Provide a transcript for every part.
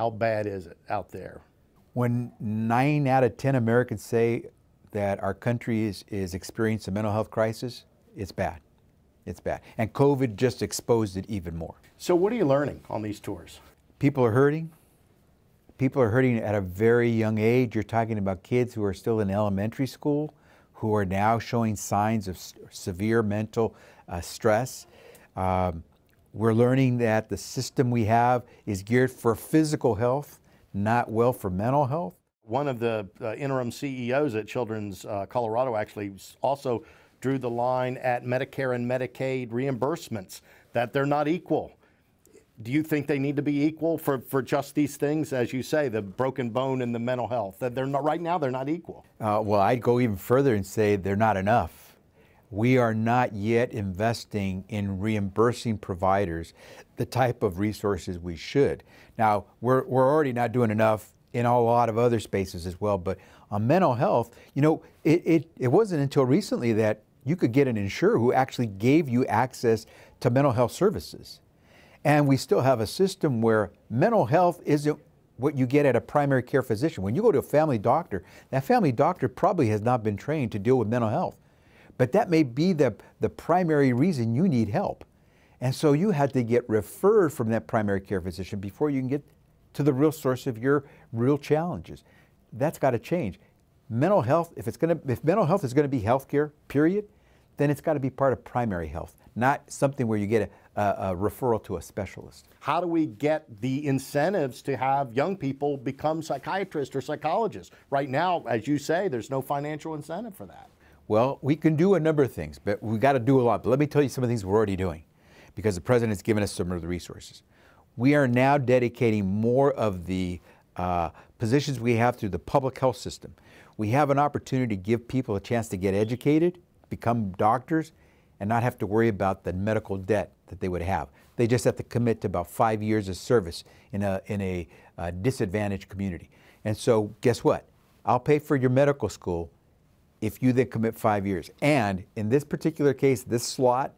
How bad is it out there? When nine out of 10 Americans say that our country is, is experiencing a mental health crisis, it's bad. It's bad. And COVID just exposed it even more. So, what are you learning on these tours? People are hurting. People are hurting at a very young age. You're talking about kids who are still in elementary school who are now showing signs of severe mental uh, stress. Um, we're learning that the system we have is geared for physical health, not well for mental health. One of the uh, interim CEOs at Children's uh, Colorado actually also drew the line at Medicare and Medicaid reimbursements, that they're not equal. Do you think they need to be equal for, for just these things, as you say, the broken bone and the mental health? That they're not right now. They're not equal. Uh, well, I'd go even further and say they're not enough. We are not yet investing in reimbursing providers the type of resources we should. Now, we're, we're already not doing enough in a lot of other spaces as well, but on mental health, you know, it, it, it wasn't until recently that you could get an insurer who actually gave you access to mental health services. And we still have a system where mental health isn't what you get at a primary care physician. When you go to a family doctor, that family doctor probably has not been trained to deal with mental health. But that may be the, the primary reason you need help. And so you had to get referred from that primary care physician before you can get to the real source of your real challenges. That's got to change mental health, if it's to, if mental health is going to be health care, period, then it's got to be part of primary health, not something where you get a, a, a, referral to a specialist. How do we get the incentives to have young people become psychiatrists or psychologists? Right now, as you say, there's no financial incentive for that. Well, we can do a number of things, but we've got to do a lot. But let me tell you some of the things we're already doing because the president has given us some of the resources. We are now dedicating more of the uh, positions we have through the public health system we have an opportunity to give people a chance to get educated, become doctors, and not have to worry about the medical debt that they would have. They just have to commit to about five years of service in a, in a, a disadvantaged community. And so, guess what? I'll pay for your medical school if you then commit five years. And in this particular case, this slot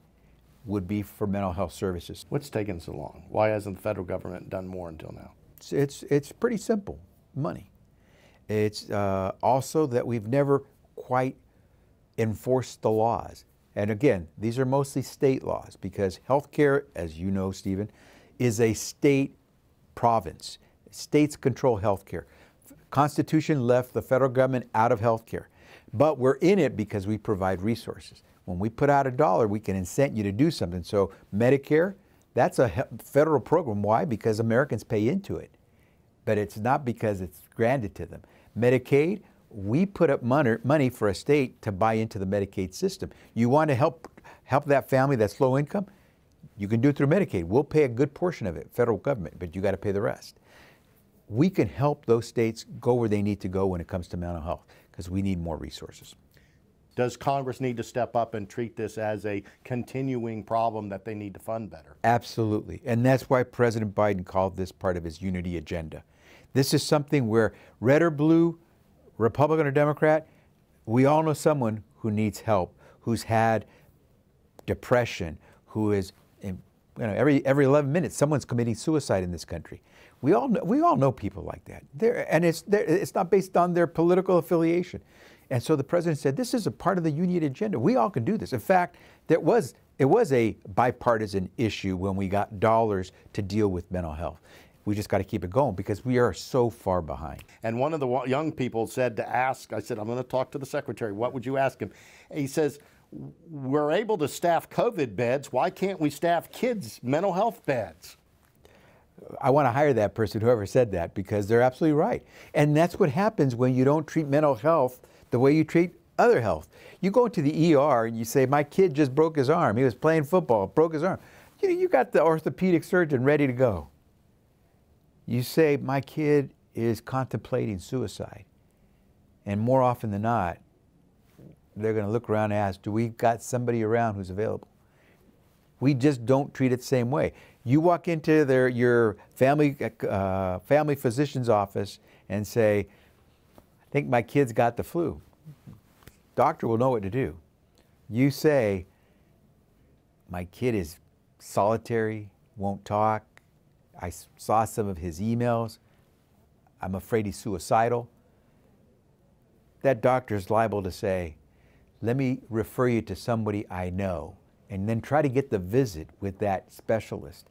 would be for mental health services. What's taken so long? Why hasn't the federal government done more until now? It's, it's, it's pretty simple money. It's uh, also that we've never quite enforced the laws. And again, these are mostly state laws because healthcare, as you know, Stephen, is a state province. States control healthcare. Constitution left the federal government out of healthcare, but we're in it because we provide resources. When we put out a dollar, we can incent you to do something. So Medicare, that's a federal program. Why? Because Americans pay into it, but it's not because it's granted to them. Medicaid, we put up money for a state to buy into the Medicaid system. You want to help help that family that's low income? You can do it through Medicaid. We'll pay a good portion of it, federal government, but you got to pay the rest. We can help those states go where they need to go when it comes to mental health because we need more resources. Does Congress need to step up and treat this as a continuing problem that they need to fund better? Absolutely. And that's why President Biden called this part of his unity agenda. This is something where red or blue, Republican or Democrat, we all know someone who needs help, who's had depression, who is, you know, every, every 11 minutes someone's committing suicide in this country. We all know, we all know people like that. They're, and it's, it's not based on their political affiliation. And so the president said, this is a part of the union agenda. We all can do this. In fact, there was, it was a bipartisan issue when we got dollars to deal with mental health. We just got to keep it going because we are so far behind. And one of the young people said to ask, I said, I'm going to talk to the secretary. What would you ask him? he says, We're able to staff COVID beds. Why can't we staff kids' mental health beds? I want to hire that person, whoever said that, because they're absolutely right. And that's what happens when you don't treat mental health the way you treat other health. You go into the ER and you say, My kid just broke his arm. He was playing football, broke his arm. You know, you got the orthopedic surgeon ready to go. You say, My kid is contemplating suicide. And more often than not, they're going to look around and ask, Do we got somebody around who's available? We just don't treat it the same way. You walk into their, your family, uh, family physician's office and say, I think my kid's got the flu. Doctor will know what to do. You say, My kid is solitary, won't talk, I saw some of his emails. I'm afraid he's suicidal. That doctor is liable to say, let me refer you to somebody I know, and then try to get the visit with that specialist.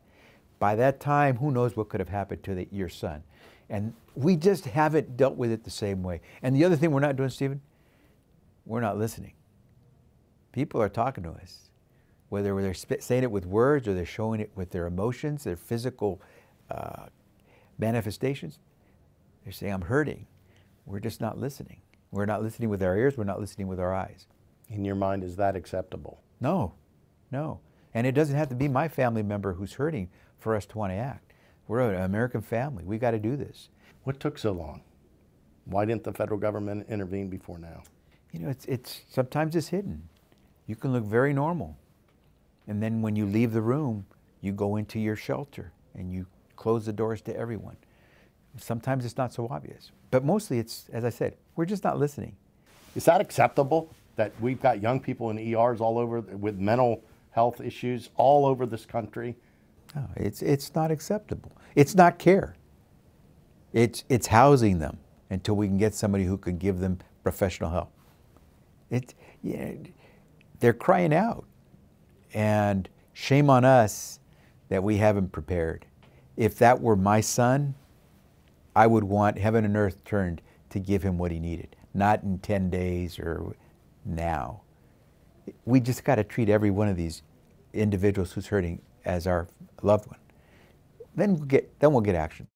By that time, who knows what could have happened to the, your son. And we just haven't dealt with it the same way. And the other thing we're not doing, Stephen, we're not listening. People are talking to us, whether they're saying it with words or they're showing it with their emotions, their physical uh, manifestations. They're saying, I'm hurting. We're just not listening. We're not listening with our ears, we're not listening with our eyes. In your mind, is that acceptable? No, no. And it doesn't have to be my family member who's hurting for us to want to act. We're an American family. We got to do this. What took so long? Why didn't the federal government intervene before now? You know, it's, it's sometimes it's hidden. You can look very normal. And then when you leave the room, you go into your shelter and you close the doors to everyone. Sometimes it's not so obvious. But mostly it's, as I said, we're just not listening. Is that acceptable that we've got young people in ERs all over with mental health issues all over this country? No, it's, it's not acceptable. It's not care. It's, it's housing them until we can get somebody who can give them professional help. It, yeah, they're crying out. And shame on us that we haven't prepared. If that were my son, I would want heaven and earth turned to give him what he needed, not in 10 days or now. We just got to treat every one of these individuals who's hurting as our loved one. Then we'll get, then we'll get action.